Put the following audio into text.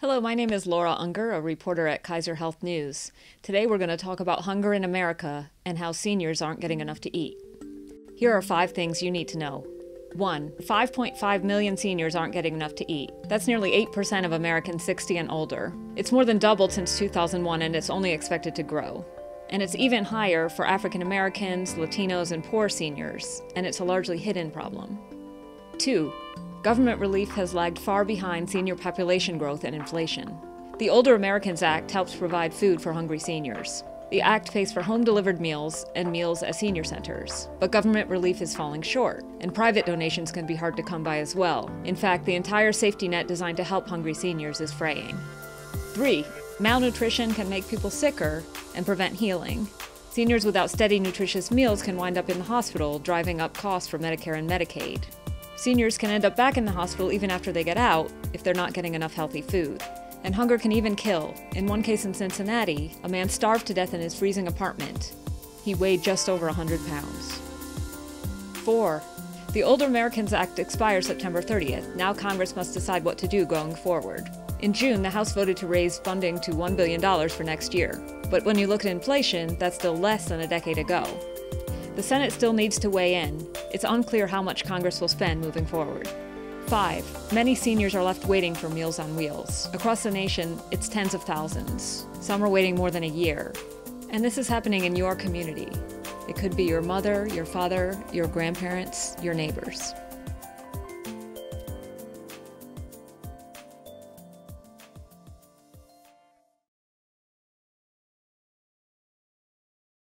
Hello, my name is Laura Ungar, a reporter at Kaiser Health News. Today we're going to talk about hunger in America and how seniors aren't getting enough to eat. Here are five things you need to know. 1. 5.5 million seniors aren't getting enough to eat. That's nearly 8% of Americans 60 and older. It's more than doubled since 2001 and it's only expected to grow. And it's even higher for African Americans, Latinos, and poor seniors, and it's a largely hidden problem. 2. Government relief has lagged far behind senior population growth and inflation. The Older Americans Act helps provide food for hungry seniors. The act pays for home delivered meals and meals at senior centers. But government relief is falling short, and private donations can be hard to come by as well. In fact, the entire safety net designed to help hungry seniors is fraying. 3. Malnutrition can make people sicker and prevent healing. Seniors without steady, nutritious meals can wind up in the hospital, driving up costs for Medicare and Medicaid. Seniors can end up back in the hospital even after they get out if they're not getting enough healthy food. And hunger can even kill. In one case in Cincinnati, a man starved to death in his freezing apartment. He weighed just over 100 pounds. 4. The Older Americans Act expires September 30th. Now Congress must decide what to do going forward. In June, the House voted to raise funding to $1 billion for next year. But when you look at inflation, that's still less than a decade ago. The Senate still needs to weigh in. It's unclear how much Congress will spend moving forward. 5. Many seniors are left waiting for Meals on Wheels. Across the nation, it's tens of thousands. Some are waiting more than a year. And this is happening in your community. It could be your mother, your father, your grandparents, your neighbors.